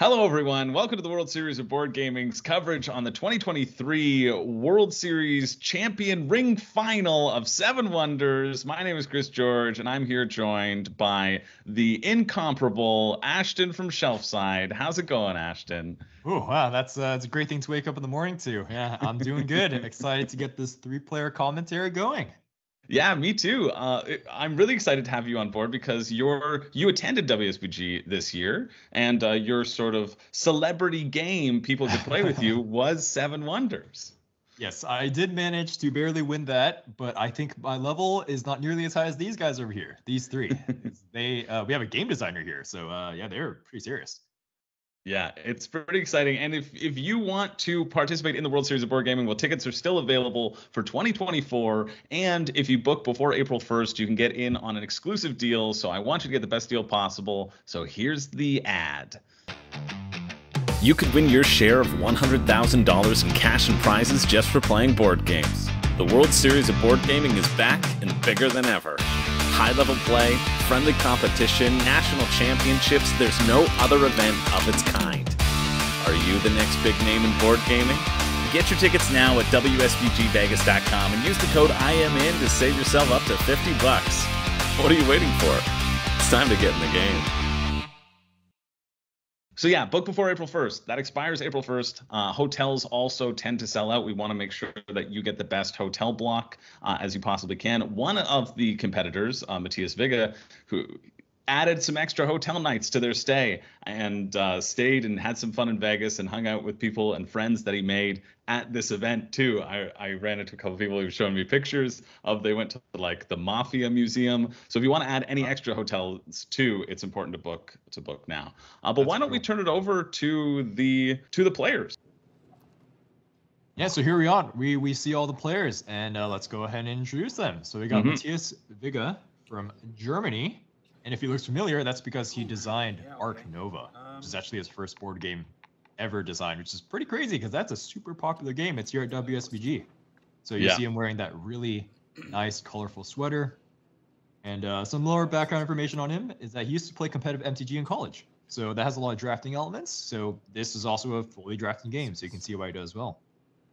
Hello, everyone. Welcome to the World Series of Board Gaming's coverage on the 2023 World Series Champion Ring Final of Seven Wonders. My name is Chris George, and I'm here joined by the incomparable Ashton from Shelfside. How's it going, Ashton? Oh wow, that's uh, that's a great thing to wake up in the morning to. Yeah, I'm doing good. excited to get this three-player commentary going. Yeah, me too. Uh, I'm really excited to have you on board because you're you attended WSBG this year, and uh, your sort of celebrity game people could play with you was Seven Wonders. Yes, I did manage to barely win that, but I think my level is not nearly as high as these guys over here. These three, they uh, we have a game designer here, so uh, yeah, they're pretty serious. Yeah, it's pretty exciting. And if, if you want to participate in the World Series of Board Gaming, well, tickets are still available for 2024. And if you book before April 1st, you can get in on an exclusive deal. So I want you to get the best deal possible. So here's the ad. You could win your share of $100,000 in cash and prizes just for playing board games. The World Series of Board Gaming is back and bigger than ever high level play, friendly competition, national championships, there's no other event of its kind. Are you the next big name in board gaming? Get your tickets now at WSBGVegas.com and use the code IMN to save yourself up to 50 bucks. What are you waiting for? It's time to get in the game. So yeah, book before April 1st. That expires April 1st. Uh, hotels also tend to sell out. We want to make sure that you get the best hotel block uh, as you possibly can. One of the competitors, uh, Mathias Wigge, who added some extra hotel nights to their stay and uh, stayed and had some fun in Vegas and hung out with people and friends that he made at this event too. I, I ran into a couple people who were showing me pictures of they went to like the Mafia Museum. So if you want to add any extra hotels too, it's important to book to book now. Uh, but That's why don't cool. we turn it over to the to the players? Yeah, so here we are. We we see all the players, and uh, let's go ahead and introduce them. So we got mm-hmm. Mathias Wigge from Germany. And if he looks familiar, that's because he designed Ark Nova, which is actually his first board game ever designed, which is pretty crazy because that's a super popular game. It's here at WSBG. So you yeah. see him wearing that really nice, colorful sweater. And uh, some lower background information on him is that he used to play competitive MTG in college. So that has a lot of drafting elements. So this is also a fully drafting game. So you can see why he does well.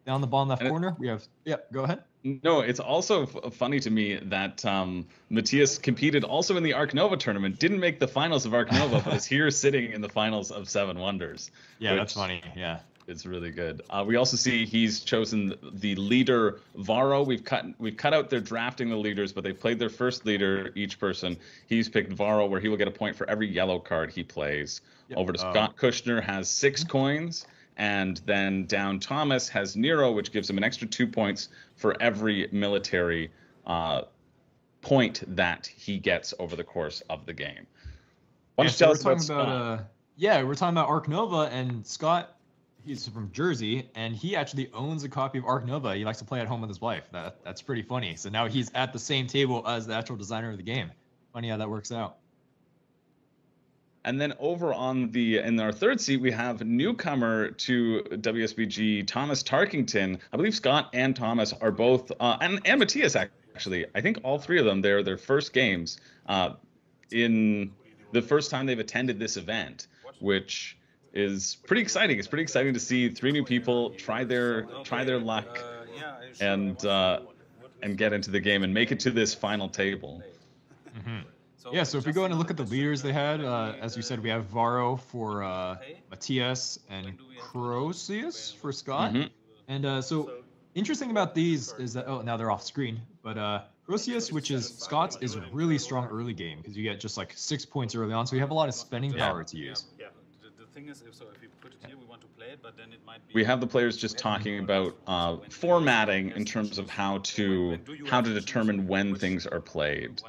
Down the bottom left and corner, we have, yeah, go ahead. No, it's also f- funny to me that um, Matthias competed also in the Ark Nova tournament, didn't make the finals of Ark Nova, but is here sitting in the finals of Seven Wonders. Yeah, that's funny. Yeah. It's really good. Uh, we also see he's chosen the leader Varro. We've cut we've cut out their drafting the leaders, but they played their first leader each person. He's picked Varro, where he will get a point for every yellow card he plays. Yep. Over to uh, Scott Kushner has six coins, and then down Thomas has Nero, which gives him an extra two points for every military uh, point that he gets over the course of the game. Why yeah, so we're talking about, uh, yeah, we're talking about Ark Nova and Scott. He's from Jersey, and he actually owns a copy of Ark Nova. He likes to play at home with his wife. That that's pretty funny. So now he's at the same table as the actual designer of the game. Funny how that works out. And then over on the in our third seat, we have newcomer to WSBG, Thomas Tarkington. I believe Scott and Thomas are both, uh, and and Matthias actually. I think all three of them. They're their first games uh, in the first time they've attended this event, which is pretty exciting. It's pretty exciting to see three new people try their try their luck and uh, and get into the game and make it to this final table. Mm-hmm. So yeah, so if we go in and look at the leaders they had, uh, as you said, we have Varro for uh, Matthias and Croesus for Scott. Mm-hmm. And uh, so interesting about these is that oh now they're off screen, but uh, Croesus, which is Scott's, is really strong early game because you get just like six points early on, so you have a lot of spending power to use. Yeah. The thing is, so if we put it here, we want to play it, but then it might be. We have the players just talking about uh, formatting in terms of how to how to determine when things are played.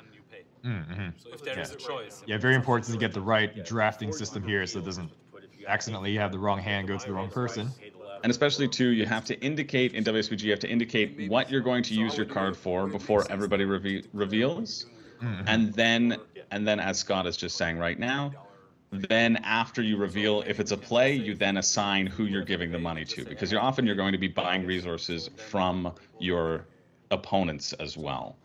Mm-hmm. So if there yeah. is a choice. Yeah, very important to get the right drafting system here so it doesn't accidentally have the wrong hand go to the wrong person. And especially too, you have to indicate in WSBG, you have to indicate what you're going to use your card for before everybody reve- reveals, mm-hmm. and then and then as Scott is just saying right now, then after you reveal if it's a play, you then assign who you're giving the money to because you're often you're going to be buying resources from your opponents as well.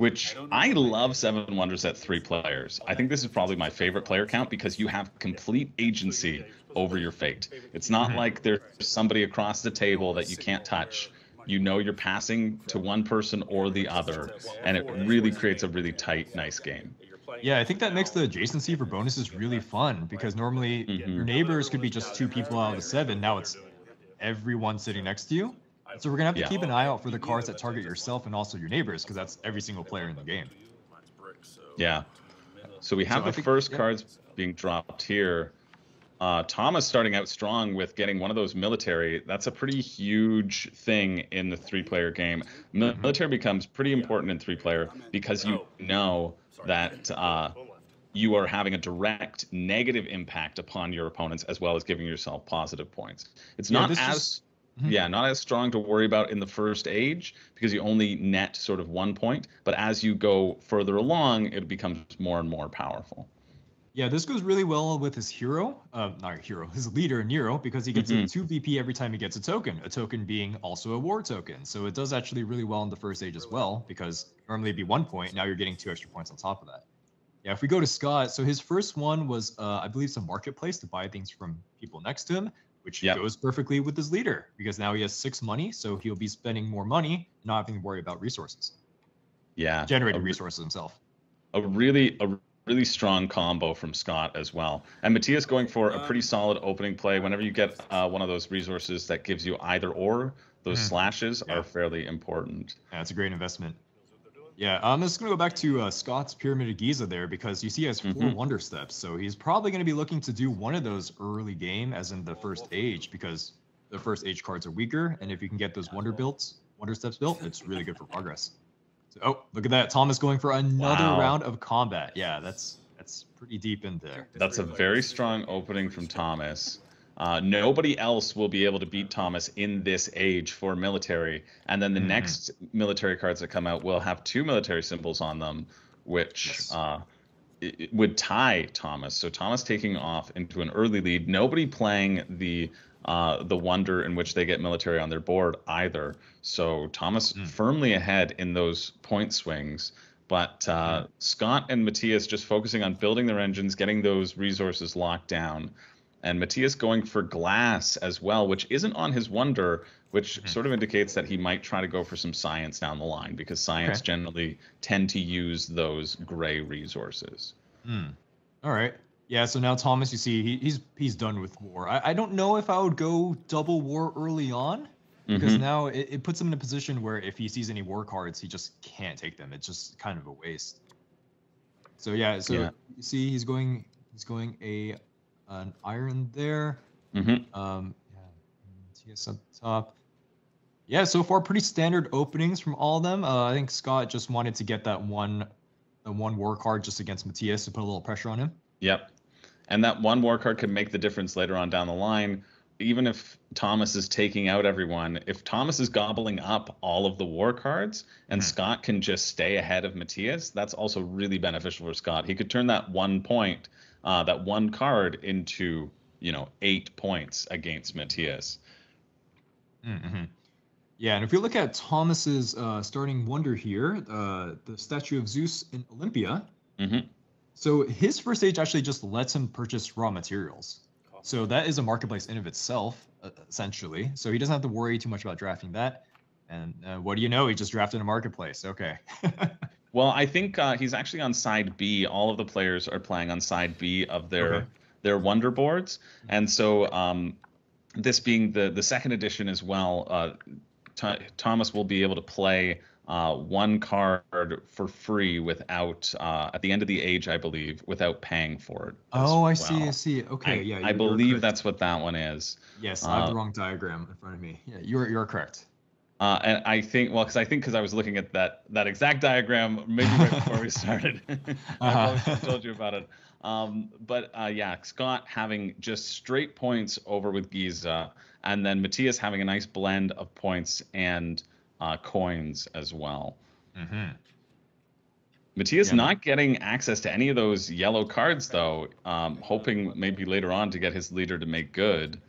Which I love Seven Wonders at three players. I think this is probably my favorite player count because you have complete agency over your fate. It's not mm-hmm. like there's somebody across the table that you can't touch. You know you're passing to one person or the other, and it really creates a really tight, nice game. Yeah, I think that makes the adjacency for bonuses really fun because normally mm-hmm. your neighbors could be just two people out of the seven. Now it's everyone sitting next to you. So we're gonna have to yeah. keep an eye out for the cards that target yourself and also your neighbors because that's every single player in the game. Yeah. So we have so the think, first yeah. cards being dropped here. Uh, Thomas starting out strong with getting one of those military. That's a pretty huge thing in the three-player game. Mm-hmm. Military becomes pretty important in three-player because you know that uh, you are having a direct negative impact upon your opponents as well as giving yourself positive points. It's yeah, not as just, mm-hmm. yeah, not as strong to worry about in the first age because you only net sort of one point, but as you go further along, it becomes more and more powerful. Yeah, this goes really well with his hero, uh, not hero, his leader Nero, because he gets mm-hmm. a two VP every time he gets a token. A token being also a war token, so it does actually really well in the first age as well. Because normally it'd be one point, now you're getting two extra points on top of that. Yeah, if we go to Scott, so his first one was, uh, I believe, some marketplace to buy things from people next to him, which yep. goes perfectly with his leader because now he has six money, so he'll be spending more money, not having to worry about resources. Yeah, generating resources himself. A really, a really strong combo from Scott as well. And Matthias going for a pretty solid opening play. Whenever you get uh, one of those resources that gives you either or, those mm. slashes yeah. are fairly important. Yeah, it's a great investment. Yeah, I'm just gonna go back to uh, Scott's Pyramid of Giza there because you see he has 4 mm-hmm. Wonder Steps, so he's probably gonna be looking to do one of those early game, as in the first age, because the first age cards are weaker, and if you can get those Wonder builds, Wonder Steps built, it's really good for progress. So, oh, look at that, Thomas going for another wow. round of combat. Yeah, that's that's pretty deep in there. That's a very strong opening from Thomas. Uh, nobody else will be able to beat Thomas in this age for military. And then the mm-hmm. next military cards that come out will have two military symbols on them, which yes. uh, would tie Thomas. So Thomas taking off into an early lead. Nobody playing the uh, the wonder in which they get military on their board either. So Thomas mm. firmly ahead in those point swings. But uh, mm. Scott and Matthias just focusing on building their engines, getting those resources locked down and Matthias going for glass as well, which isn't on his wonder, which mm-hmm. sort of indicates that he might try to go for some science down the line because science okay. generally tend to use those gray resources. Mm. All right. Yeah, so now Thomas, you see, he, he's he's done with war. I, I don't know if I would go double war early on because mm-hmm. now it, it puts him in a position where if he sees any war cards, he just can't take them. It's just kind of a waste. So yeah, so yeah. you see, he's going he's going a an iron there. Mm-hmm. Um, yeah, TS up top. Yeah, so far pretty standard openings from all of them. Uh, I think Scott just wanted to get that one, the one war card just against Matthias to put a little pressure on him. Yep, and that one war card can make the difference later on down the line. Even if Thomas is taking out everyone, if Thomas is gobbling up all of the war cards and mm-hmm. Scott can just stay ahead of Matthias, that's also really beneficial for Scott. He could turn that one point uh, that one card into you know eight points against Matthias. Mm-hmm. Yeah, and if we look at Thomas's uh, starting wonder here, uh, the statue of Zeus in Olympia. Mm-hmm. So his first age actually just lets him purchase raw materials. So that is a marketplace in of itself, uh, essentially. So he doesn't have to worry too much about drafting that. And uh, what do you know? He just drafted a marketplace. Okay. Well, I think uh, he's actually on side B. All of the players are playing on side B of their okay. their Wonder boards, and so um, this being the the second edition as well, uh, Thomas will be able to play uh, one card for free without uh, at the end of the age, I believe, without paying for it. Oh, I well. see. I see. Okay, I, yeah. I believe that's what that one is. Yes, I have the uh, wrong diagram in front of me. Yeah, you're you're correct. Uh, and I think, well, because I think because I was looking at that that exact diagram maybe right before we started, uh-huh. I told you about it. Um, but uh, yeah, Scott having just straight points over with Giza, and then Matthias having a nice blend of points and uh, coins as well. Mm-hmm. Matthias yeah. not getting access to any of those yellow cards though, um, hoping maybe later on to get his leader to make good.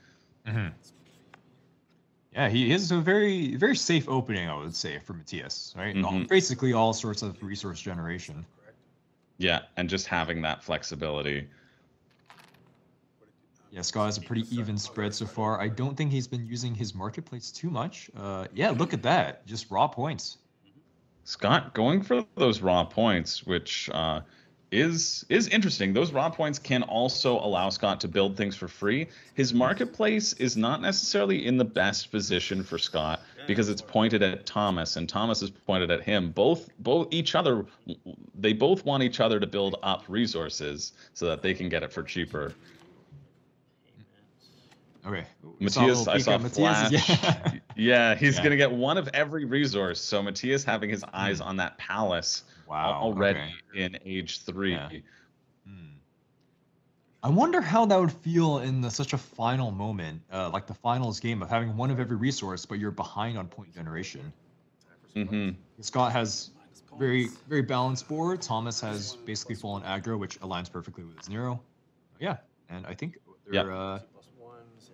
Mm-hmm. Yeah, he is a very very safe opening, I would say, for Matthias. Right, Mhm. basically all sorts of resource generation. Yeah, and just having that flexibility. Yeah, Scott has a pretty even spread so far. I don't think he's been using his marketplace too much. Uh, yeah, look at that, just raw points. Scott going for those raw points, which uh, is is interesting. Those raw points can also allow Scott to build things for free. His marketplace is not necessarily in the best position for Scott because it's pointed at Thomas and Thomas is pointed at him. Both both each other they both want each other to build up resources so that they can get it for cheaper. Okay. Matthias, I saw Flash. Yeah. Yeah, he's Yeah. gonna get one of every resource. So Matthias having his eyes on that palace wow. already okay. in age three. Yeah. Hmm. I wonder how that would feel in the, such a final moment, uh, like the finals game of having one of every resource, but you're behind on point generation. Mm-hmm. Scott has very very balanced board. Thomas has basically fallen aggro, which aligns perfectly with his Nero. Yeah, and I think they're Yep. uh,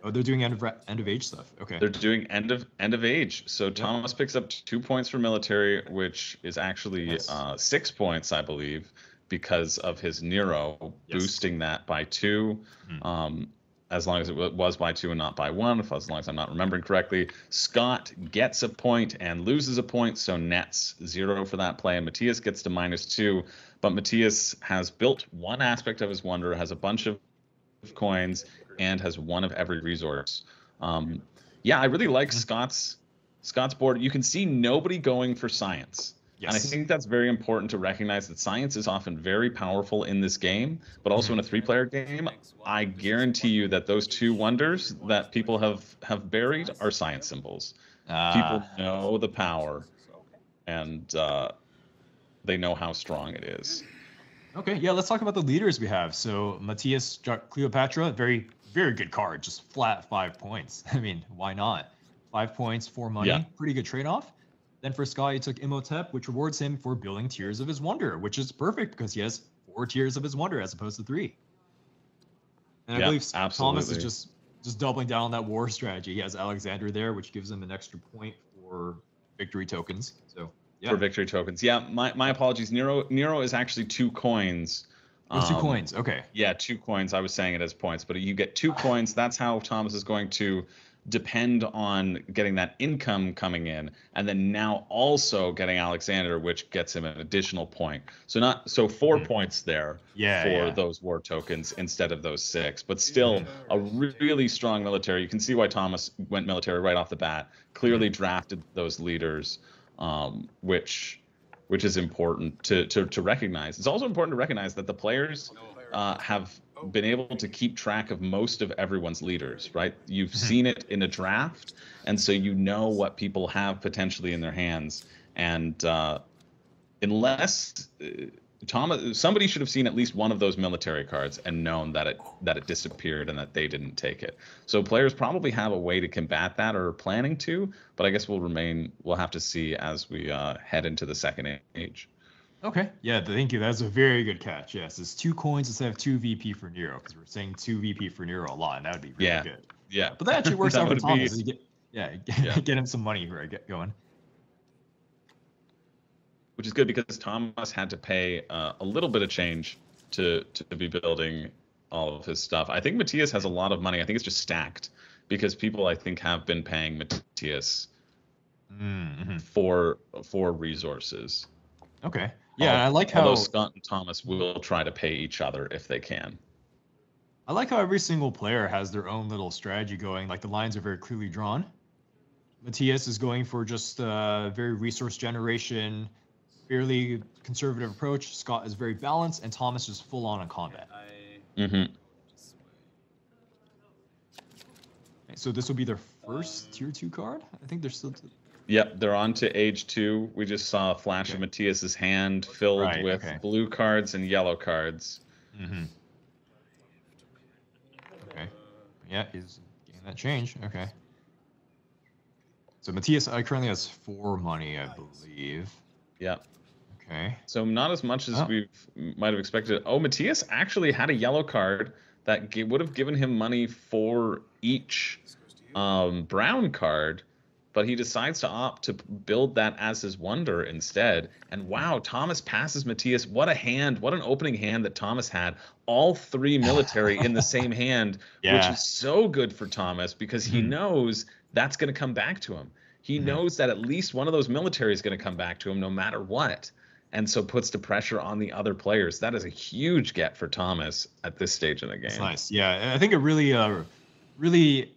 oh they're doing end of end of age stuff. Okay. They're doing end of end of age. So Thomas picks up two points for military, which is actually uh, six points, I believe, because of his Nero Yes. boosting that by two. Mhm. Um, as long as it wa- was by two and not by one, if as long as I'm not remembering correctly. Scott gets a point and loses a point, so nets zero for that play. And Matthias gets to minus two, but Matthias has built one aspect of his wonder, has a bunch of coins, and has one of every resource. Um, yeah, I really like Mm-hmm. Scott's Scott's board. You can see nobody going for science. And I think that's very important to recognize that science is often very powerful in this game, but also in a three-player game. I guarantee you that those two wonders that people have have buried are science symbols. People Ah, know the power, and uh, they know how strong it is. okay, yeah, let's talk about the leaders we have. So Matthias Cleopatra, very very good card, just flat five points. I mean, why not? Five points, four money, Yeah. pretty good trade-off. Then for Sky, he took Imhotep, which rewards him for building Tiers of His Wonder, which is perfect because he has four Tiers of His Wonder as opposed to three. And I Yeah, believe Thomas is just just doubling down on that war strategy. He has Alexander there, which gives him an extra point for victory tokens. So yeah, For victory tokens, yeah. My, my apologies. Nero Nero is actually two coins. Those two Um, coins. Okay. Yeah, two coins. I was saying it as points, but you get two coins. That's how Thomas is going to depend on getting that income coming in, and then now also getting Alexander, which gets him an additional point. So not so 4 Mhm. points there Yeah. for yeah. those war tokens instead of those six, but still a really strong military. You can see why Thomas went military right off the bat. Clearly drafted those leaders, um, which which is important to, to to recognize. It's also important to recognize that the players uh, have been able to keep track of most of everyone's leaders, right? You've seen it in a draft, and so you know what people have potentially in their hands. And uh, unless uh, Thomas, somebody should have seen at least one of those military cards and known that it that it disappeared and that they didn't take it. So players probably have a way to combat that or are planning to, but I guess we'll remain. We'll have to see as we uh, head into the second age. Okay. Yeah, thank you. That's a very good catch. Yes, it's two coins instead of two VP for Nero because we're saying two VP for Nero a lot, and that would be really Yeah. good. Yeah, But that actually works That out for Thomas. be- get, yeah, Yeah. get him some money for it. Get going. Which is good because Thomas had to pay uh, a little bit of change to to be building all of his stuff. I think Matthias has a lot of money. I think it's just stacked because people I think have been paying Matthias Mm-hmm. for for resources. Okay. Yeah, I like how although Scott and Thomas will try to pay each other if they can. I like how every single player has their own little strategy going. Like the lines are very clearly drawn. Matthias is going for just uh, very resource generation, fairly conservative approach. Scott is very balanced, and Thomas is full on in combat. hmm So this will be their first tier two card. I think they're still. Yep, they're on to age two. We just saw a flash of Okay. Matthias's hand filled Right, with okay. blue cards and yellow cards. Mm-hmm. Okay. Yeah, he's getting that change. Okay. So Matthias uh, currently has four money, I believe. Yep. Okay. So not as much as Oh. we might have expected. Oh, Matthias actually had a yellow card that g- would have given him money for each um, brown card, but he decides to opt to build that as his wonder instead. And wow, Thomas passes Matthias. What a hand! What an opening hand that Thomas had. All three military in the same hand, Yeah. which is so good for Thomas because he Mhm. knows that's going to come back to him. He Mhm. knows that at least one of those military is going to come back to him no matter what. And so puts the pressure on the other players. That is a huge get for Thomas at this stage in the game. It's nice. Yeah, I think it really, uh, really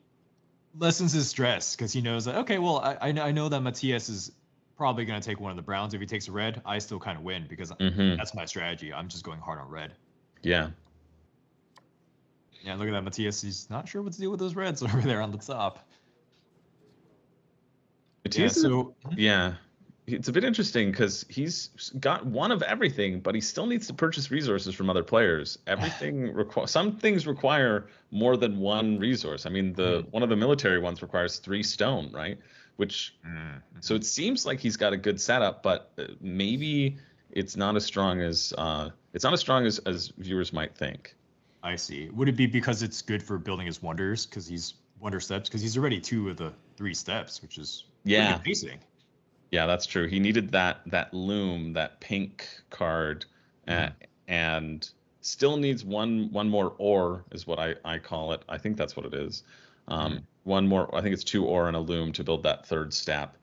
lessens his stress because he knows that okay, well, I I know, that Matthias is probably going to take one of the Browns. If he takes a red, I still kind of win because hmm that's my strategy. I'm just going hard on red. Yeah. Yeah, look at that, Matthias. He's not sure what to do with those reds over there on the top. Yeah, is- so Yeah. It's a bit interesting because he's got one of everything, but he still needs to purchase resources from other players. Everything require some things require more than one resource. I mean, the one of the military ones requires three stone, right? Which Mm, so it seems like he's got a good setup, but uh, maybe it's not as strong as uh, it's not as strong as as viewers might think. I see. Would it be because it's good for building his wonders because he's wonder steps because he's already two of the three steps, which is Yeah. Yeah, that's true. He needed that that loom, that pink card, uh, and still needs one one more ore is what I I call it. I think that's what it is. Um, Mhm. One more. I think it's two ore and a loom to build that third step.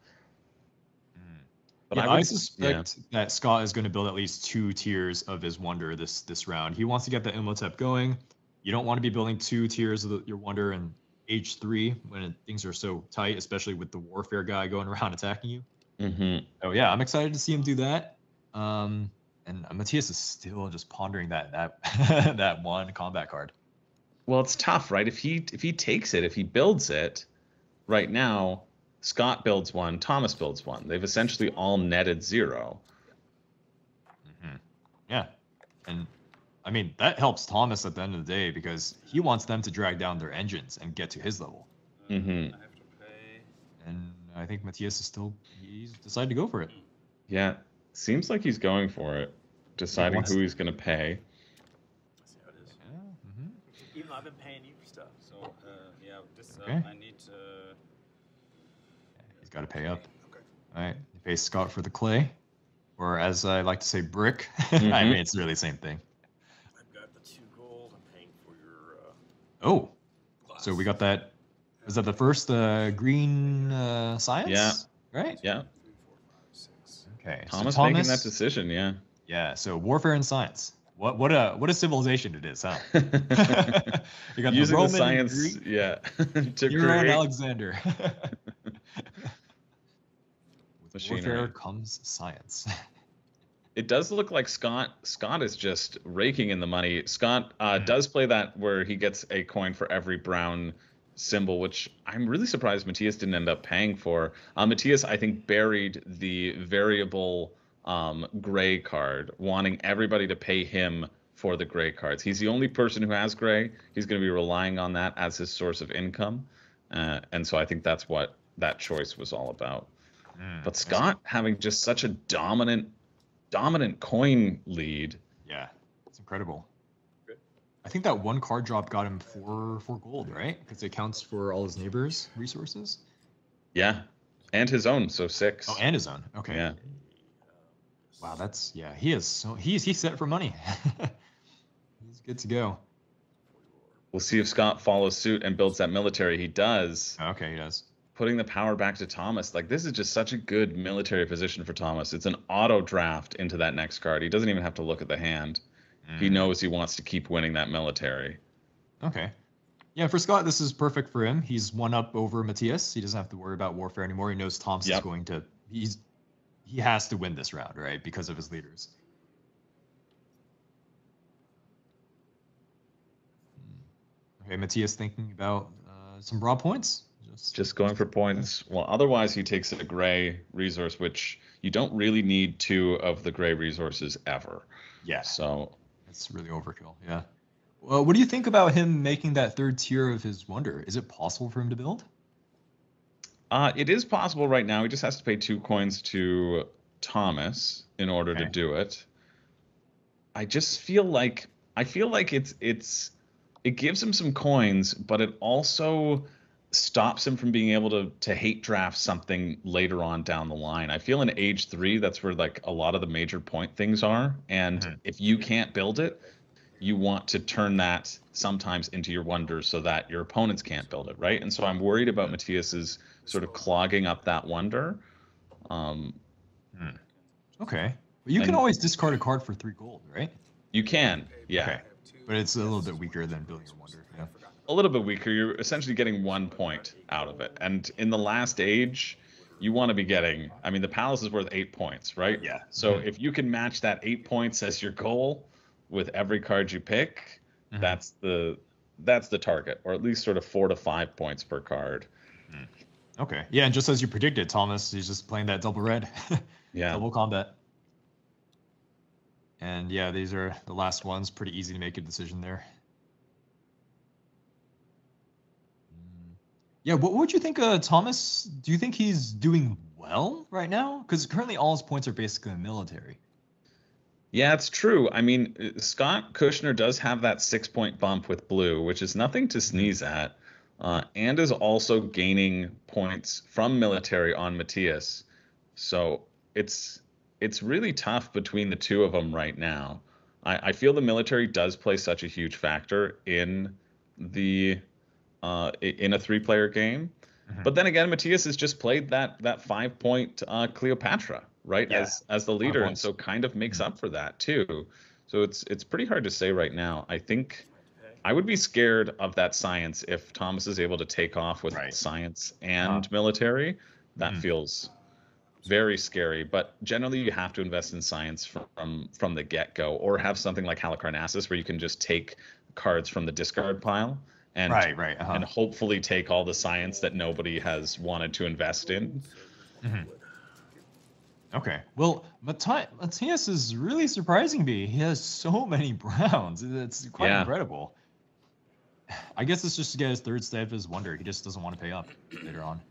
But yeah, I I, would- suspect that Scott is going to build at least two tiers of his wonder this this round. He wants to get the Imhotep going. You don't want to be building two tiers of the, your wonder in H3 when it, things are so tight, especially with the warfare guy going around attacking you. hmm Oh yeah, I'm excited to see him do that. Um, and uh, Matthias is still just pondering that that that one combat card. Well, it's tough, right? If he if he takes it, if he builds it, right now, Scott builds one, Thomas builds one. They've essentially all netted zero. Yeah, and I mean that helps Thomas at the end of the day because he wants them to drag down their engines and get to his level. Mhm. I have to pay. And I think Matthias is still he's decided to go for it. Yeah, seems like he's going for it, deciding wants- who he's going to pay. Let's see how it is. Yeah. hmm Even though I've been paying you for stuff, so uh, yeah, this uh, Okay. I need to. He's got to pay up. Okay. All right. He pays Scott for the clay, or as I like to say, brick. I Mhm. mean, it's really the same thing. I've got the two gold. I'm paying for your. Uh, Oh, glass. so we got that. Was that the first uh, green uh, science? Yeah. Right. Yeah, Three, four, five, six. Okay. Thomas, so Thomas making that decision. Yeah. Yeah. So warfare and science. What what a what a civilization it is, huh? you got Using the Roman the science, Greek, yeah, to Nero and create. Alexander. With Machinery. warfare comes science. It does look like Scott Scott is just raking in the money. Scott uh, Mhm. does play that where he gets a coin for every brown symbol, which I'm really surprised Matthias didn't end up paying for. Uh, Matthias, I think, buried the variable um, gray card, wanting everybody to pay him for the gray cards. He's the only person who has gray. He's going to be relying on that as his source of income, uh, and so I think that's what that choice was all about. Mm, But Scott having just such a dominant, dominant coin lead. Yeah, it's incredible. I think that one card drop got him four four gold, right? Because it counts for all his neighbors' resources. Yeah, and his own, so six. Oh, and his own. Okay. Yeah. Wow, that's yeah. He is so he's he's set for money. he's good to go. We'll see if Scott follows suit and builds that military. He does, Okay, he does. Putting the power back to Thomas. Like this is just such a good military position for Thomas. It's an auto draft into that next card. He doesn't even have to look at the hand. He Mm. knows he wants to keep winning that military. Okay. Yeah, for Scott, this is perfect for him. He's one up over Matthias. He doesn't have to worry about warfare anymore. He knows Thomas is Yep. going to he's he has to win this round, right? Because of his leaders. Hmm. Okay, Matthias thinking about uh, some raw points. Just, Just going for points. Well, otherwise he takes a gray resource, which you don't really need two of the gray resources ever. yeah, So it's really overkill. Yeah. Well, what do you think about him making that third tier of his wonder? Is it possible for him to build? Uh, it is possible right now. He just has to pay two coins to Thomas in order to do it. I just feel like I feel like it's it's it gives him some coins, but it also stops him from being able to to hate draft something later on down the line. I feel in age three, that's where like a lot of the major point things are. And Mhm. if you can't build it, you want to turn that sometimes into your wonder so that your opponents can't build it, right? And so I'm worried about Matthias's sort of clogging up that wonder. Um, Okay. But you can always discard a card for three gold, right? you can, yeah. Okay. But it's a little bit weaker than building your wonder. A little bit weaker. You're essentially getting one point out of it. And in the last age, you want to be getting, I mean, the palace is worth eight points, right? Yeah. So Mhm. if you can match that eight points as your goal with every card you pick, Mhm. that's the that's the target, or at least sort of four to five points per card. Okay. Yeah, and just as you predicted, Thomas, he's just playing that double red. Yeah. Double combat. And yeah, these are the last ones. Pretty easy to make a decision there. Yeah, what would you think, uh, Thomas? Do you think he's doing well right now? Because currently all his points are basically military. Yeah, it's true. I mean, uh, Scott Kushner does have that six point bump with blue, which is nothing to sneeze at, uh, and is also gaining points from military on Matthias. So it's it's really tough between the two of them right now. I, I feel the military does play such a huge factor in the uh, in a three player game. Mhm. But then again, Matthias has just played that that five point uh, Cleopatra, right? Yeah. As as the leader, and so kind of makes Mhm. up for that too. So it's it's pretty hard to say right now. I think I would be scared of that science if Thomas is able to take off with Right. science and Uh-huh. military. That Mhm. feels very scary. But generally, you have to invest in science from from the get go, or have something like Halicarnassus where you can just take cards from the discard pile and right, right. Uh-huh. and hopefully take all the science that nobody has wanted to invest in. Mhm. Okay. Well, Matti- Matthias is really surprising me. He has so many browns. It's quite Yeah. incredible. I guess it's just to get his third step his wonder. He just doesn't want to pay up later on.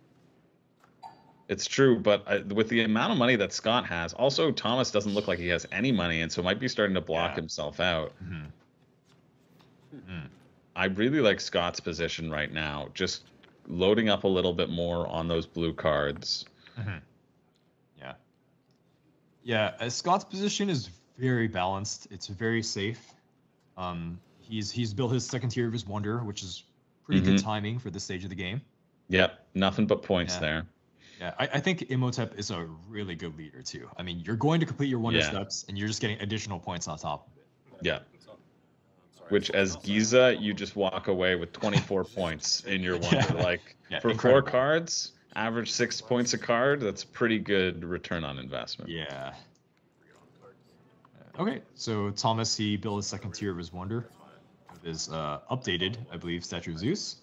It's true, but uh, with the amount of money that Scott has, also Thomas doesn't look like he has any money, and so might be starting to block Yeah. himself out. Mhm. Mhm. I really like Scott's position right now, just loading up a little bit more on those blue cards. Mhm. Yeah. Yeah, uh, Scott's position is very balanced. It's very safe. Um, he's he's built his second tier of his wonder, which is pretty good Mhm. timing for this stage of the game. Yep, nothing but points Yeah. there. Yeah, I, I think Imhotep is a really good leader too. I mean, you're going to complete your wonder Yeah. steps, and you're just getting additional points on top of it. Yeah. Which, as Giza, you just walk away with 24 points in your wonder. Yeah. Like Yeah, for incredible. four cards, average six points a card. That's pretty good return on investment. Yeah. Okay, so Thomas he built his second tier of his wonder with his uh, updated, I believe, statue of Zeus.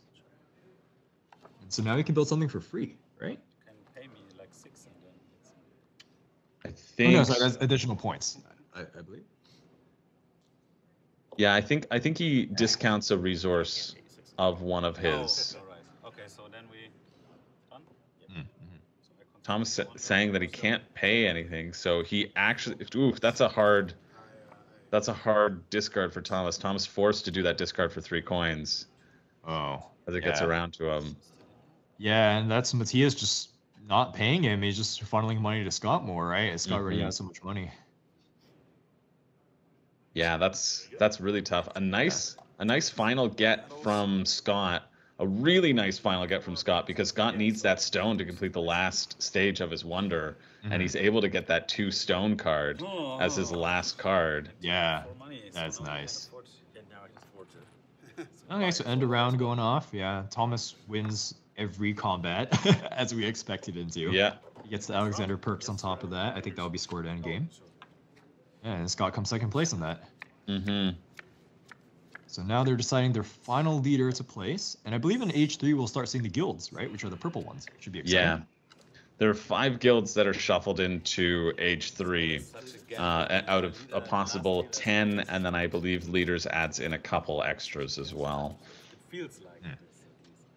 And so now he can build something for free, right? Can pay me like six and then it's I Oh, think. no, sorry, that's additional points. I, I believe. Yeah, I think I think he discounts a resource of one of his. Oh, okay. Okay, so then we done. Yeah. Mm, mhm. So Thomas with sa- the saying that he can't pay anything, so he actually. Ooh, that's a hard. That's a hard discard for Thomas. Thomas forced to do that discard for three coins Oh. as it gets Yeah. around to him. Yeah, and that's Matthias just not paying him. He's just funneling money to Scott more, right? Scott already Mhm. has so much money. Yeah, that's that's really tough. A nice a nice final get from Scott. A really nice final get from Scott because Scott needs that stone to complete the last stage of his wonder, Mhm. and he's able to get that two stone card Oh, as his last card. Yeah. for money, so that's nice. afford to- yeah, now I can afford to- Okay, so end around going off. Yeah, Thomas wins every combat as we expected him to. Yeah, He gets the Alexander perks on top of that. I think that will be scored end game. Yeah, and Scott comes second place on that. mm-hmm. So now they're deciding their final leader to place, and I believe in H3 we'll start seeing the guilds, right? Which are the purple ones. Should be exciting. Yeah. There are five guilds that are shuffled into age three Such a gap. uh, out of a possible 10, and then I believe leaders adds in a couple extras as well. It feels like Hmm. this at least.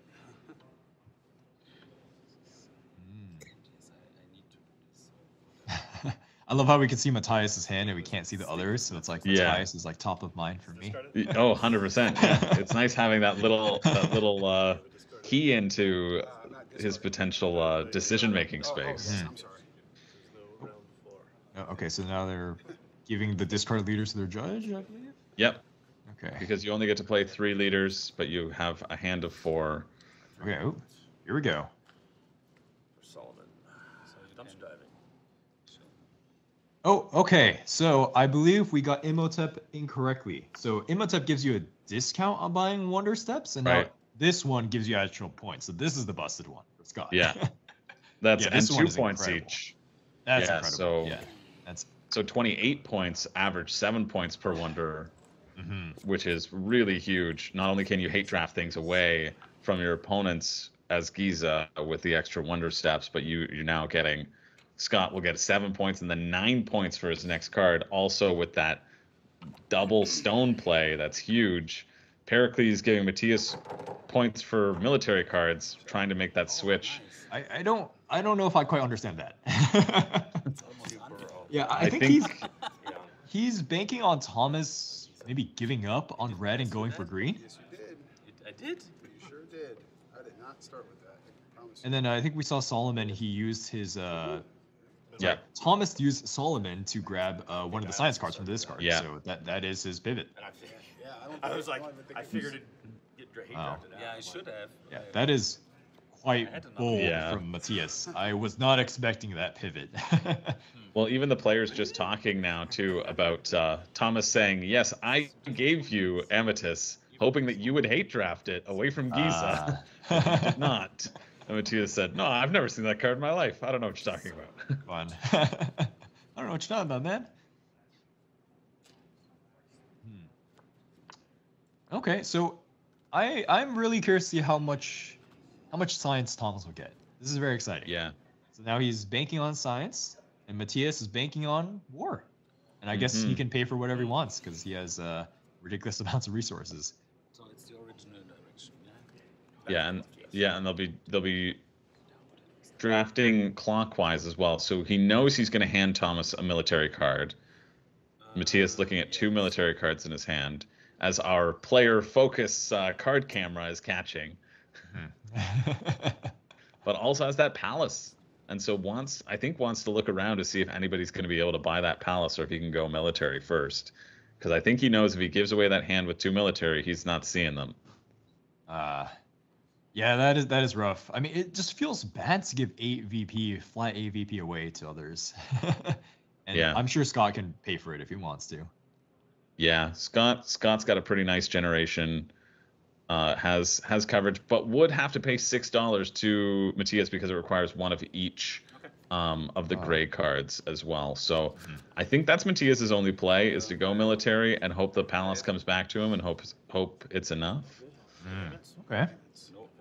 Mm. Yes, I, I need to do this. I love how we can see Matthias's hand and we can't see the others, so it's like Yeah. Matthias is like top of mind for me. Oh, 100%. Yeah. it's nice having that little that little uh, key into his potential uh, decision-making Oh, oh, space. yes, I'm sorry. There's no round four. Uh, okay, so now they're giving the discard leaders to their judge, I believe. Yep, Okay. because you only get to play three leaders, but you have a hand of four. Okay. Oh, here we go. For Solomon. Dumpster diving. Oh, okay. So I believe we got Imhotep incorrectly. So Imhotep gives you a discount on buying Wonder Steps, and now this one gives you actual points. So this is the busted one for Scott. Yeah. That's Yeah, and two points incredible. each. That's Yeah, incredible. so- yeah. That's. So 28 points, average seven points per wonder, mhm. which is really huge. Not only can you hate draft things away from your opponents as Giza with the extra wonder steps, but you you're now getting Scott will get seven points and then nine points for his next card. Also with that double stone play, that's huge. Pericles giving Matthias points for military cards, trying to make that switch. I, I don't I don't know if I quite understand that. yeah, I, I think, think- he's he's banking on Thomas maybe giving up on red and going for green. Yes, you did. I did. You sure did. I did not start with that. And then uh, I think we saw Solomon. He used his uh, Yeah. Thomas used Solomon to grab uh, one of the science cards from the discard. Yeah. So that that is his pivot. And I think. Yeah, I don't I was like, don't even think I figured it'd get dra- hate Wow. out. Yeah, I should have. Yeah, that is quite I had to know. bold Yeah. from Matthias. I was not expecting that pivot. Well, even the players just talking now too about uh, Thomas saying, "Yes, I gave you Amytis, hoping that you would hate draft it away from Giza." Ah. Did not. And Matthias said, "No, I've never seen that card in my life. I don't know what you're talking about." Fun. I don't know what you're talking about, man. Hmm. Okay, so I I'm really curious to see how much how much science Thomas will get. This is very exciting. yeah, So now he's banking on science, and Matthias is banking on war. And I guess he Mhm. can pay for whatever he wants because he has uh, ridiculous amounts of resources. So it's the original direction. Yeah. yeah, and yeah, and they'll be they'll be drafting clockwise as well. So he knows he's going to hand Thomas a military card. Matthias looking at two military cards in his hand as our player focus uh, card camera is catching. but also has that palace. And so wants I think wants to look around to see if anybody's going to be able to buy that palace or if he can go military first. Because I think he knows if he gives away that hand with two military, he's not seeing them. uh, yeah, that is that is rough. I mean, it just feels bad to give eight VP flat eight VP away to others. and Yeah. I'm sure Scott can pay for it if he wants to. Yeah, Scott Scott's got a pretty nice generation. Uh, has has coverage, but would have to pay six dollars to Matthias because it requires one of each um, of the gray cards as well. So I think that's Matthias's only play is to go military and hope the palace comes back to him and hope hope it's enough. Okay.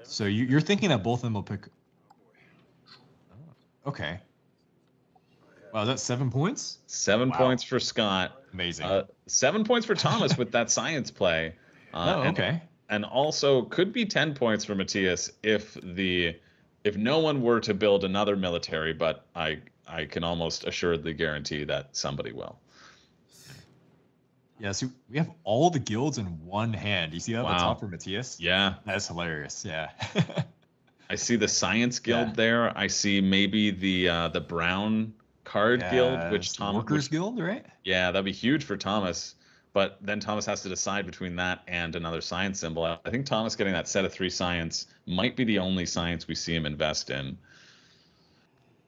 So you, you're thinking that both of them will pick. Okay. Wow, that's seven points. Seven Wow. points for Scott. Amazing. Uh, seven points for Thomas with that science play. Uh, oh, and- okay. and also could be 10 points for Matthias if the if no one were to build another military but I I can almost assuredly guarantee that somebody will. Yeah, so we have all the guilds in one hand. You see that at Wow. the top for Matthias? Yeah, That's hilarious. Yeah. I see the science guild Yeah. there. I see maybe the uh the brown card guild which Thomas Workers which- Guild, right? Yeah, that'd be huge for Thomas. But then Thomas has to decide between that and another science symbol. I think Thomas getting that set of three science might be the only science we see him invest in.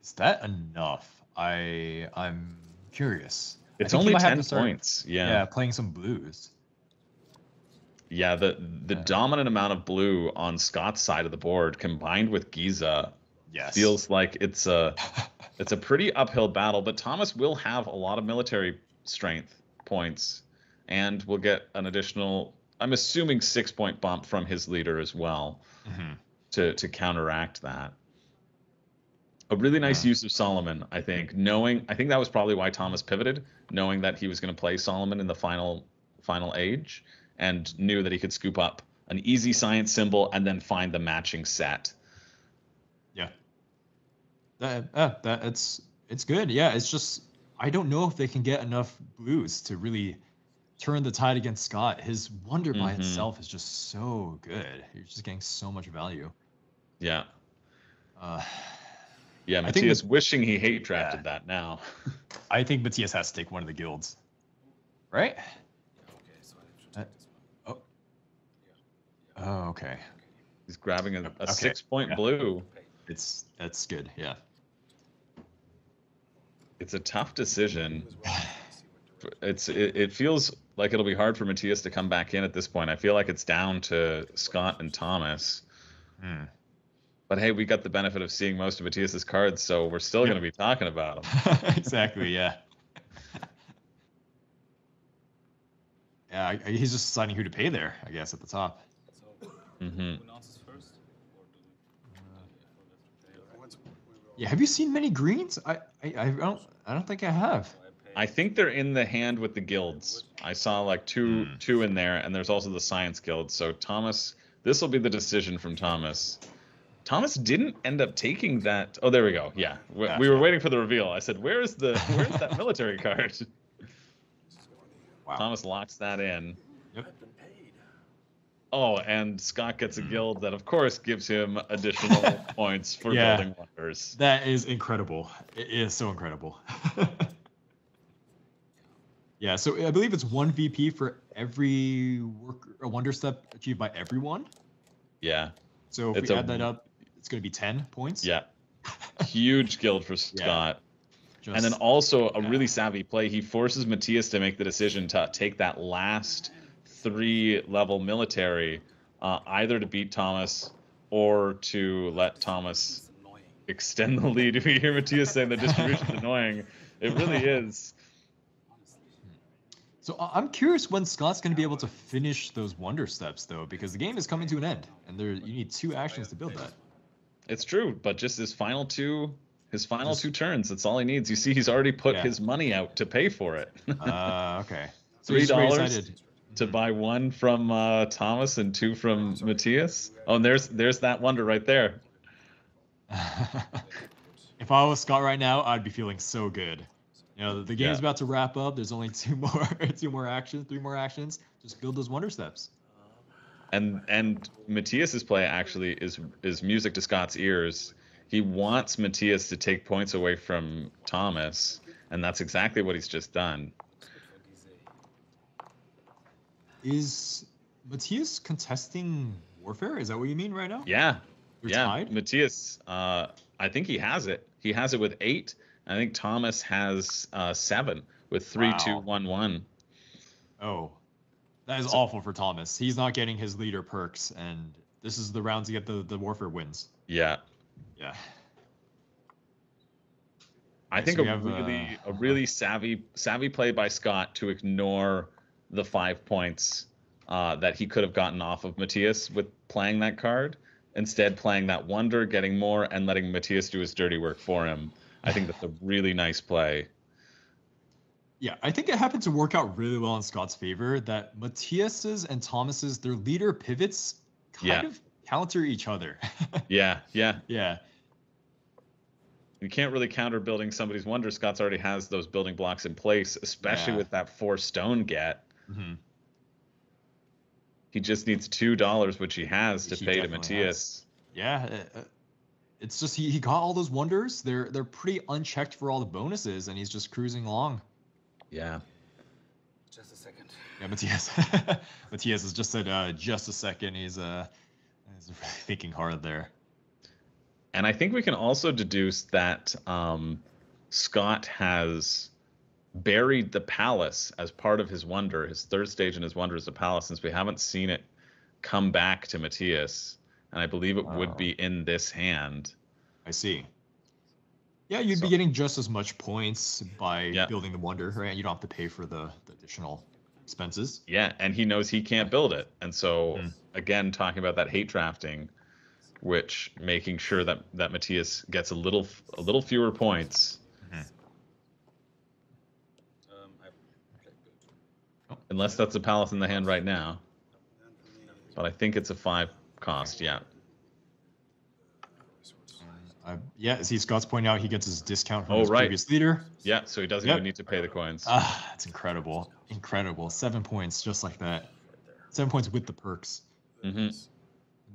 Is that enough? I I'm curious. It's only 10 to start- points. Yeah. Yeah, playing some blues. Yeah, the the Yeah. dominant amount of blue on Scott's side of the board combined with Giza Yes. feels like it's a it's a pretty uphill battle, but Thomas will have a lot of military strength points and will get an additional I'm assuming 6 point bump from his leader as well Mhm. to to counteract that. A really nice use of Solomon, I think, knowing I think that was probably why Thomas pivoted, knowing that he was going to play Solomon in the final final age and knew that he could scoop up an easy science symbol and then find the matching set. Yeah. That, uh, that it's it's good. Yeah, it's just I don't know if they can get enough blues to really turn the tide against Scott. His wonder by Mhm. itself is just so good. You're just getting so much value. Yeah. Uh, Yeah, I think Matthias wishing he hate drafted Yeah. that now. I think Matthias has to take one of the guilds. Right? Okay, so I should Uh, take this one. Oh. Oh, okay. He's grabbing a, a Okay, six point yeah. blue. It's that's good. Yeah. It's a tough decision. It's it, it feels like it'll be hard for Matthias to come back in at this point. I feel like it's down to Scott and Thomas. Hmm. But hey, we got the benefit of seeing most of Mathias's cards, so we're still Yep. going to be talking about them. exactly. Yeah. Yeah, I, I- he's just deciding who to pay there. I guess at the top. So, hmm who announces first? Or do we? Yeah, Once we will- Yeah. Have you seen many greens? I I, I don't I don't think I have. I think they're in the hand with the guilds. I saw like two Hmm. two in there, and there's also the science guild. So Thomas, this will be the decision from Thomas. Thomas didn't end up taking that. Oh, there we go. Yeah, we, we were waiting for the reveal. I said, "Where is the where's that military card?" Wow. Thomas locks that in. Paid. Oh, and Scott gets a guild that, of course, gives him additional points for Yeah. building wonders. That is incredible. It is so incredible. yeah, so I believe it's one VP for every work a wonder step achieved by everyone. Yeah, So if It's we add that up, it's going to be 10 points. yeah. Huge guild for Scott. and then also a yeah. really savvy play. He forces Mathias to make the decision to take that last three level military, uh, either to beat Thomas or to let Thomas extend the lead. If you hear Mathias saying the distribution's annoying, it really is. So I- I'm curious when Scott's going to be able to finish those wonder steps, though, because the game is coming to an end, and there you need two actions to build that. It's true, but just his final two, his final Just- two turns. That's all he needs. You see, he's already put Yeah. his money out to pay for it. Uh, okay. Three dollars to buy one from uh, Thomas and two from Mathias. Oh, and there's there's that wonder right there. if I was Scott right now, I'd be feeling so good. You know, the, the game's Yeah. about to wrap up. There's only two more, two more actions, three more actions. Just build those wonder steps. And and Mathias's play actually is is music to Scott's ears. He wants Mathias to take points away from Thomas, and that's exactly what he's just done. Good for DZ. Is Mathias contesting warfare? Is that what you mean right now? Yeah, They're yeah. tied? Mathias, uh, I think he has it. He has it with eight. I think Thomas has uh, seven with three, Wow. one, one. Oh, that is So- awful for Thomas. He's not getting his leader perks, and this is the round to get the, the warfare wins. Yeah, Yeah. I think a have, really uh, a really savvy savvy play by Scott to ignore the five points uh, that he could have gotten off of Mathias with playing that card. Instead, playing that wonder, getting more, and letting Mathias do his dirty work for him. I think that's a really nice play. Yeah, I think it happened to work out really well in Scott's favor that Mathias's and Thomas's their leader pivots kind Yeah. of counter each other. Yeah, yeah. yeah. You can't really counter building somebody's wonder. Scott's already has those building blocks in place, especially Yeah. with that four stone get. hmm He just needs two dollars, which he has to He pay to Mathias. Yeah. uh, uh, It's just he, he got all those wonders. They're they're pretty unchecked for all the bonuses, and he's just cruising along. Yeah. Just a second. Yeah, Mathias. Mathias has just said uh, just a second. He's uh he's thinking hard there. And I think we can also deduce that um, Scott has buried the palace as part of his wonder. His third stage in his wonder is the palace, since we haven't seen it come back to Mathias. And I believe it Wow. would be in this hand. I see. Yeah, you'd be getting just as much points by Yeah. building the wonder, right? You don't have to pay for the, the additional expenses. Yeah, and he knows he can't build it. And so Hmm. again, talking about that hate drafting, which making sure that that Mathias gets a little a little fewer points, Um, I, okay, good. unless that's a palace in the hand right now. But I think it's a five cost. Yeah. Uh, yeah, see, Scott's pointing out he gets his discount from Oh, his right. previous leader. Yeah. So he doesn't Yep. even need to pay the coins. Ah, it's incredible. Incredible. Seven points, just like that. Seven points with the perks. Mm-hmm.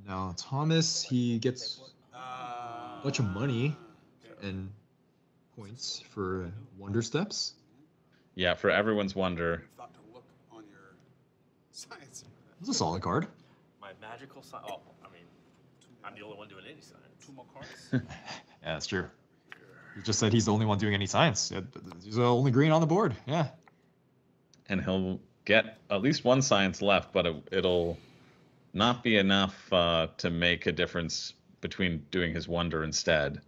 Now Thomas, he gets Uh, a bunch of money and points for Wonder Steps. Yeah, for everyone's wonder. thought to look on your science. It's a solid card. My magical science. Oh, I mean, I'm the only one doing any science. Two more cards. Yeah, that's true. He just said he's the only one doing any science. He's the only green on the board. Yeah. and he'll get at least one science left, but it, it'll not be enough uh, to make a difference between doing his wonder instead.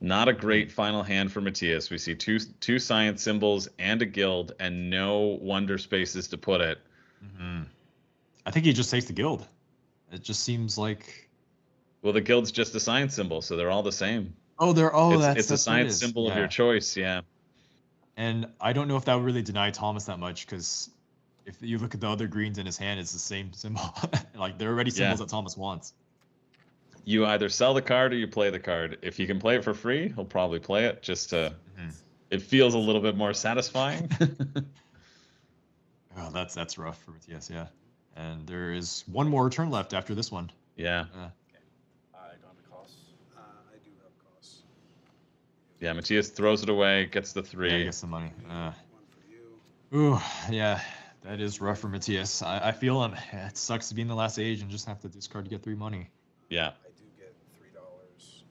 Not a great final hand for Mathias. We see two two science symbols and a guild, and no wonder spaces to put it. hmm I think he just takes the guild. It just seems like. Well, the guild's just a science symbol, so they're all the same. Oh, they're oh, it's that's it's a that's what it science is. symbol of your choice. Yeah. And I don't know if that would really deny Thomas that much because if you look at the other greens in his hand, it's the same symbol. like they're already symbols Yeah. that Thomas wants. You either sell the card or you play the card. If he can play it for free, he'll probably play it just to. Mhm. It feels a little bit more satisfying. Oh, that's that's rough for Mathias, yeah. And there is one more return left after this one. yeah. Uh, I don't have the costs. Uh, I do have costs. Yeah, Mathias throws it away, gets the yeah, three. get some money. Uh, One for you. ooh, yeah, that is rough for Mathias. I, I feel him. It sucks to be in the last age and just have to discard to get three money. Yeah. I do get three dollars.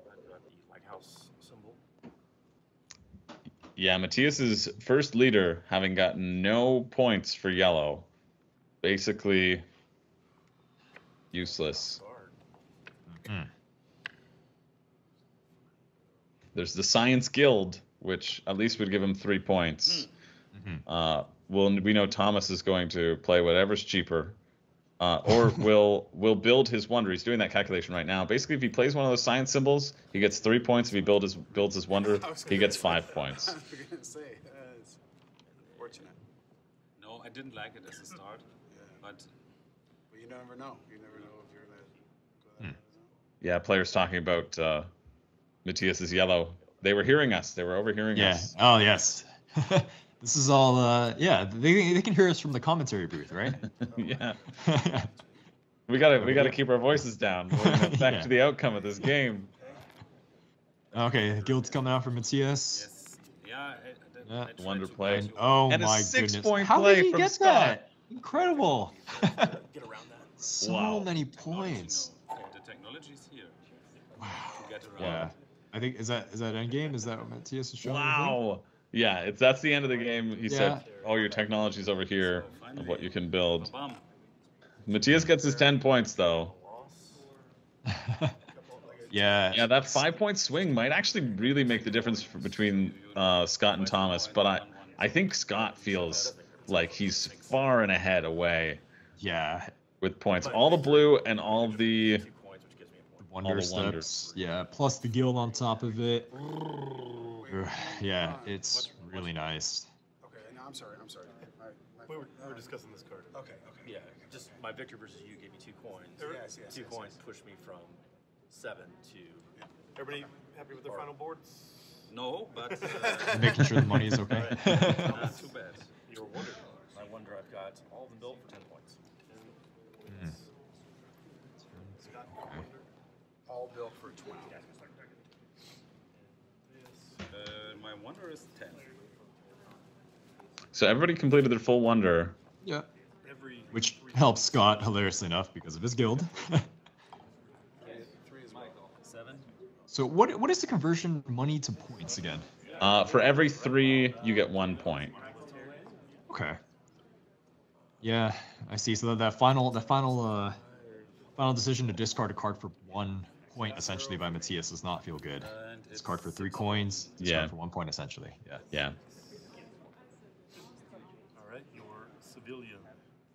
I've got the lighthouse symbol. Yeah, Mathias's first leader, having gotten no points for yellow, basically useless. Card. There's the Science Guild, which at least would give him three points. Mhm. Uh, well, we know Thomas is going to play whatever's cheaper, uh, or will will build his wonder. He's doing that calculation right now. Basically, if he plays one of those science symbols, he gets three points. If he build his, builds his wonder, he gets five that. points. I was gonna say, uh, it's fortunate. No, I didn't like it as a start, Yeah. but But you never know. You never know if you're gonna go that Hmm. Yeah, players talking about uh, Mathias's yellow. They were hearing us. They were overhearing Yeah. us. Oh, yes. this is all, uh, yeah, they, they can hear us from the commentary booth, right? yeah. We gotta we gotta keep our voices down. We're gonna the outcome of this game. okay, the guild's coming out for Mathias. yes, yeah, I, I, did- Yeah. Wonder play. get to- Oh And a my six-point goodness. How play did he from get Scott. that? Incredible. Get around that. so Wow. many points. Okay, the technology here Wow. get around. Yeah. I think is that is that end game? Is that what Mathias is showing? Wow. Yeah, it's that's the end of the game. He said, Yeah. "Oh, your technology's over here of what you can build." Mathias gets his ten points though. Yeah. Yeah, that five point swing might actually really make the difference for, between uh, Scott and Thomas. But I I think Scott feels like he's far and ahead away Yeah. with points. All the blue and all the Two coins, which gives me a point. Wonder wonders. steps. Yeah. Plus the guild on top of it. Yeah. It's really nice. Okay, no, I'm sorry. I'm sorry. My, my, We were, we were uh, discussing this card. Okay, okay. Yeah, just my victor versus you gave me two coins. Yes, yes, two yes, coins yes. pushed me from seven to. Everybody happy with their final boards? No, but uh, Making sure the money is okay. not too bad. Your wonder. My wonder, I've got all of them built for ten points. Mm. All built for 20. Uh, my wonder is ten. so everybody completed their full wonder. yeah. Every Which helps Scott hilariously enough because of his guild. Three as well. Seven. so what what is the conversion money to points again? Uh, for every three, you get one point. Okay. Yeah, I see. So that, that final that final uh final decision to discard a card for one point essentially by Mathias does not feel good. And it's Discard for three coins, discard Yeah. for one point essentially. Yeah. Yeah. all right, your civilian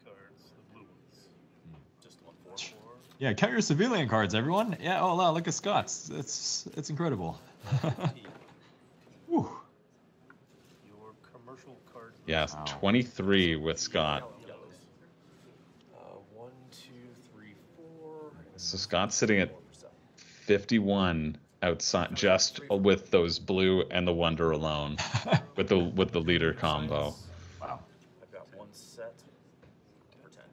cards, the blue ones. Just one four four. Yeah, count your civilian cards, everyone. Yeah, oh wow, look at Scott's. It's it's incredible. Whew. Your commercial card. Yes, Wow. 23 with Scott. Uh, one, two, three, four. So Scott's sitting at 51 outside, just with those blue and the wonder alone, with the with the leader combo. Wow. I've got one set for ten.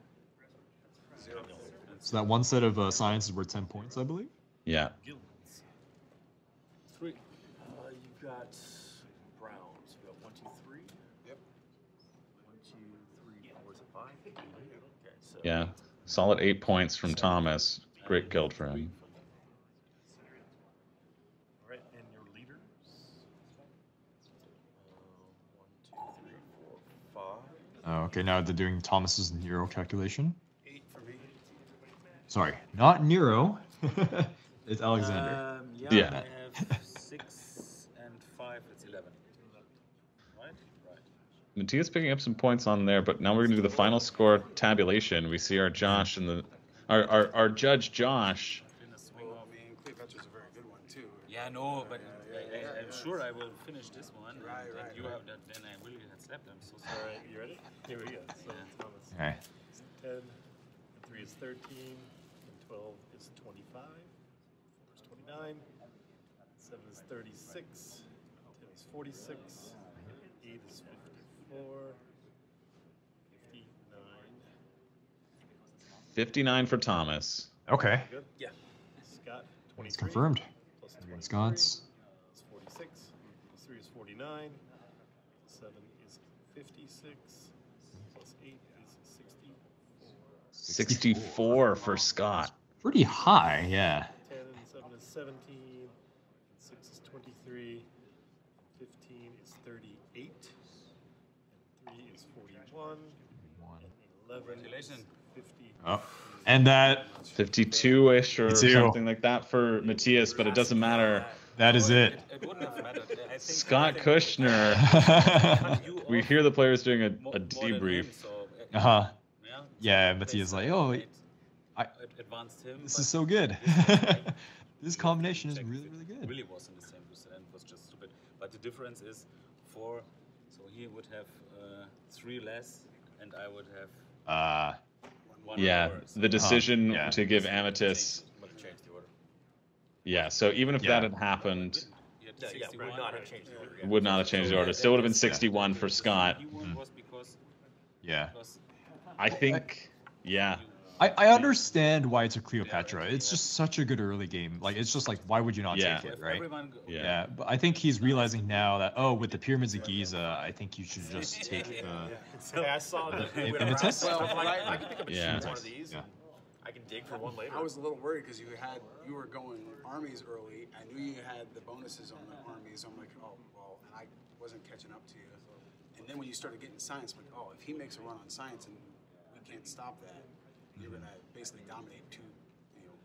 Zero. So that one set of uh, science is worth 10 points, I believe. Yeah. Three. Uh, you've got browns. You got one, two, three. Yep. One, two, three. Or is five? Okay, so Yeah. Solid eight points from Thomas. Great guild for him. All right, and your leaders. Uh, one, two, three, four, five. Oh, okay, now they're doing Thomas's Nero calculation. Eight for me. Sorry, not Nero. it's Alexander. Um, yeah, Yeah. I have six and five. It's eleven. Right. Right. Mathias picking up some points on there, but now we're gonna do the final score tabulation. We see our Josh and the our our, our judge Josh. In a swing Well, of. I mean, Cleopatra's a very good one too. Yeah, no, but I, I, I'm sure I will finish this one. and- Right, and you right. have that. Then I will had slept. I'm so sorry. right, you ready? Here we go. So Yeah. Thomas. Okay. is 10, and 3 is 13, and 12 is 25, 4 is 29, 7 is 36, 10 is 46, 8 is 54, 59. 59 for Thomas. Okay. Good? Yeah. Scott, 23. It's confirmed. Plus Everyone 23 Scott's. Is 46, plus 3 is 49, 7 is 56, plus 8 is 64. 64 for Scott. Pretty high, yeah. 10 and 7 is 17, and 6 is 23, 15 is 38, and 3 is 41, and 11 is 50. Oh, and that 52-ish or 52. something like that for Mathias, but it doesn't matter. That is it. It, wouldn't have mattered. I think, Scott Kushner. We hear the players doing a, a debrief. uh, uh huh. Yeah, Yeah, so Mathias like, oh, I- advanced him. This is so good. this this combination is really, really good. Really was in the same percent was just stupid. But the difference is four. So he would have uh, three less, and I would have Uh, one Yeah, more. So the decision yeah. to give it Amytis. changed- would have changed the order. Yeah, so even if Yeah. that had happened, He Yeah, yeah, 61, would not have changed the order. it would not have changed the order. Still would have been 61 for Scott. He won yeah. I think, yeah. I, I understand why it's a Cleopatra. It's just such a good early game. Like it's just like why would you not Yeah. take it, right? Yeah. Yeah, but I think he's realizing now that oh, with the pyramids of Giza, I think you should just take the. Okay, I saw that. The we went around Amytis? stuff. I'm like, I can pick up a Yeah. cheap one of these. Yeah. and I can dig for one later. I was a little worried because you had you were going armies early. I knew you had the bonuses on the armies. I'm like, oh well, and I wasn't catching up to you. And then when you started getting science, I'm like, oh, if he makes a run on science and we can't stop that, you're gonna basically dominate two, you know,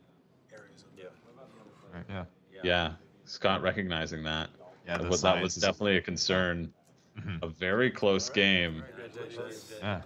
areas of the. Yeah. Right, yeah. Yeah, Scott recognizing that. Yeah, the that was science is- definitely a concern. Mhm. A very close game. Yeah.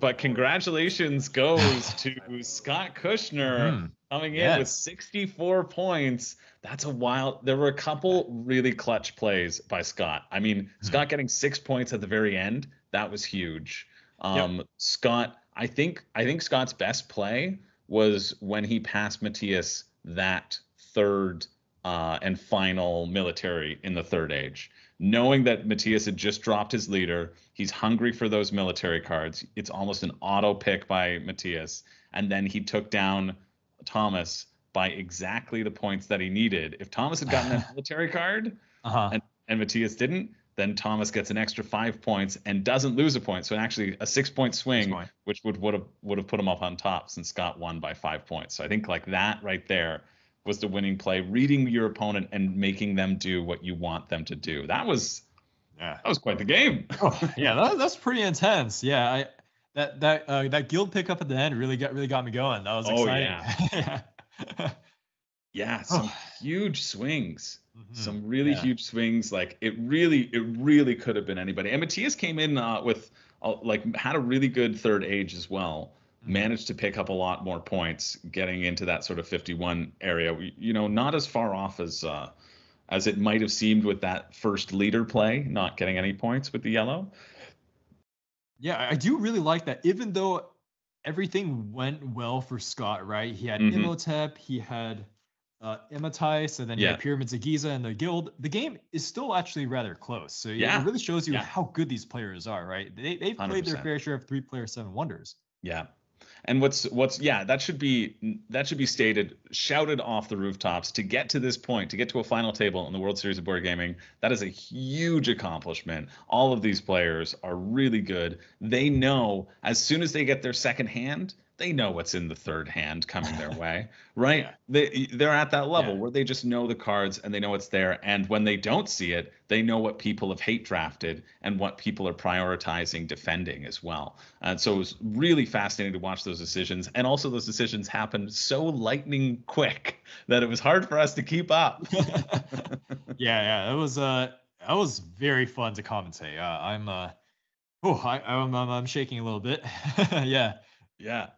But congratulations goes to Scott Kushner Mhm. coming in with 64 points. That's a wild. There were a couple really clutch plays by Scott. I mean, Scott getting six points at the very end, that was huge. Um, Scott, I think I think Scott's best play was when he passed Mathias that third uh, and final military in the third age. Knowing that Mathias had just dropped his leader, he's hungry for those military cards. It's almost an auto pick by Mathias. And then he took down Thomas by exactly the points that he needed. If Thomas had gotten that military card Uh huh. and, and Mathias didn't, then Thomas gets an extra five points and doesn't lose a point. So actually a six point swing, point. which would would have would have put him up on top since Scott won by five points. So I think like that right there was the winning play, reading your opponent and making them do what you want them to do. That was Yeah. that was quite the game. Oh, yeah, that, that's pretty intense. Yeah, I that that uh, that guild pickup at the end really got really got me going. That was Oh, exciting. Yeah, some huge swings. Mhm. Some really Yeah. huge swings. Like it really, it really could have been anybody. And Mathias came in uh, with uh, like had a really good third age as well. Mhm. Managed to pick up a lot more points, getting into that sort of 51 area. You know, not as far off as uh, as it might have seemed with that first leader play, not getting any points with the yellow. Yeah, I- do really like that. Even though everything went well for Scott, right? He had Mhm. Imhotep, he had uh, Amytis, and then he Yeah. had Pyramids of Giza and the guild. The game is still actually rather close. So yeah, it really shows you Yeah. how good these players are, right? They, they've played their 100%. fair share of three player seven wonders. Yeah. And what's what's yeah, that should be that should be stated, shouted off the rooftops to get to this point, to get to a final table in the World Series of Board Gaming. That is a huge accomplishment. All of these players are really good. They know as soon as they get their second hand, they know what's in the third hand coming their way, right? They they're at that level Yeah. where they just know the cards and they know what's there. And when they don't see it, they know what people have hate drafted and what people are prioritizing defending as well. And so it was really fascinating to watch those decisions. And also those decisions happened so lightning quick that it was hard for us to keep up. yeah, yeah, it was uh, that was very fun to commentate. Uh, I'm uh, oh, I, I'm, I'm I'm shaking a little bit. yeah, Yeah.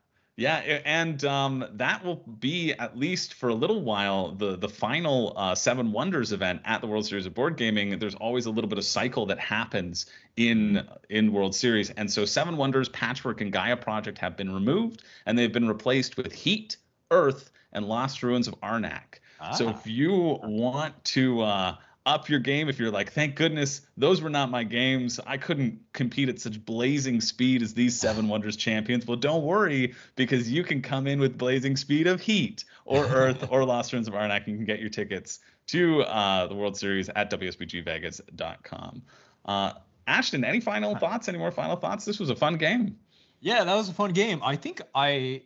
Yeah, and um, that will be at least for a little while the the final uh, Seven Wonders event at the World Series of Board Gaming. There's always a little bit of cycle that happens in in World Series, and so Seven Wonders, Patchwork, and Gaia Project have been removed, and they've been replaced with Heat, Earth, and Lost Ruins of Arnak. So Ah. if you want to uh, up your game, if you're like, thank goodness those were not my games, I couldn't compete at such blazing speed as these Seven Wonders champions. Well, don't worry because you can come in with blazing speed of Heat or Earth or Lost Ruins of Arnak. You can get your tickets to uh, the World Series at WSBGVegas.com. Uh, Ashton, any final thoughts? Any more final thoughts? This was a fun game. yeah, that was a fun game. I think I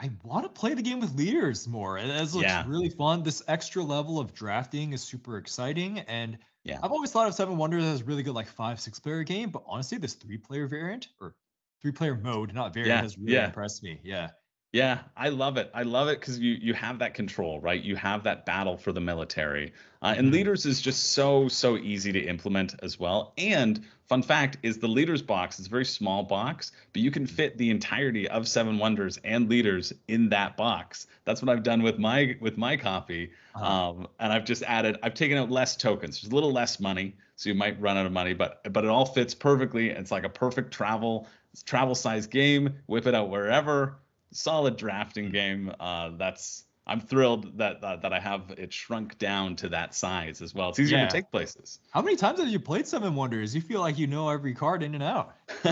I want to play the game with leaders more. It it looks Yeah. really fun. This extra level of drafting is super exciting, and Yeah. I've always thought of Seven Wonders as a really good like five six player game. But honestly, this three player variant or three player mode, not variant, Yeah, has really yeah. impressed me. Yeah. Yeah, I love it. I love it because you you have that control, right? You have that battle for the military, uh, and Mhm. leaders is just so so easy to implement as well. And fun fact is the leaders box is a very small box, but you can fit the entirety of Seven Wonders and leaders in that box. That's what I've done with my with my copy, Uh-huh. um, and I've just added. I've taken out less tokens. There's a little less money, so you might run out of money, but but it all fits perfectly. It's like a perfect travel travel size game. Whip it out wherever solid drafting game. Uh, that's I'm thrilled that uh, that I have it shrunk down to that size as well. It's easier Yeah. to take places. How many times have you played Seven Wonders? You feel like you know every card in and out.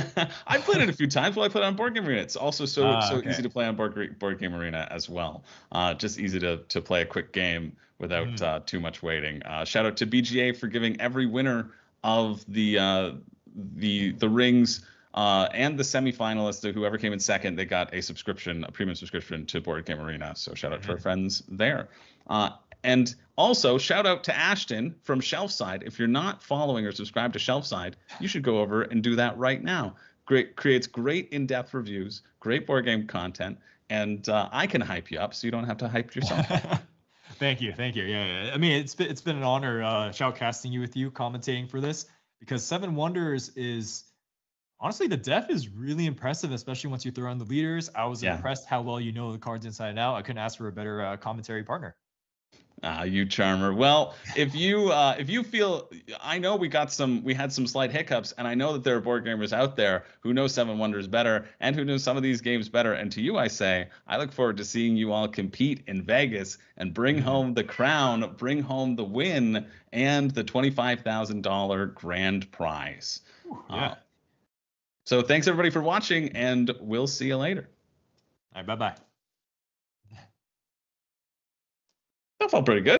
I played it a few times. while I played it on Board Game Arena. It's also so Ah, so okay. easy to play on Board, Board Game Arena as well. Uh, just easy to to play a quick game without uh, too much waiting. Uh, shout out to BGA for giving every winner of the uh, the the rings. Uh, and the semifinalists, whoever came in second, they got a subscription, a premium subscription to Board Game Arena. So shout out to our Mhm. friends there. Uh, and also shout out to Ashton from Shelfside. If you're not following or subscribed to Shelfside, you should go over and do that right now. Great creates great in-depth reviews, great board game content, and uh, I can hype you up so you don't have to hype yourself. thank you, thank you. Yeah, yeah. I mean, it's been it's been an honor uh, shoutcasting you with you, commentating for this because Seven Wonders is honestly the depth is really impressive, especially once you throw in the leaders. I was Yeah. impressed how well you know the cards inside and out. I couldn't ask for a better uh, commentary partner. Ah, you charmer. Well, if you uh, if you feel, I know we got some, we had some slight hiccups, and I know that there are board gamers out there who know Seven Wonders better and who know some of these games better. And to you, I say, I look forward to seeing you all compete in Vegas and bring Mhm. home the crown, bring home the win, and the twenty-five thousand dollar grand prize. Yeah. Uh, so thanks everybody for watching, and we'll see you later. All right, bye bye. That felt pretty good.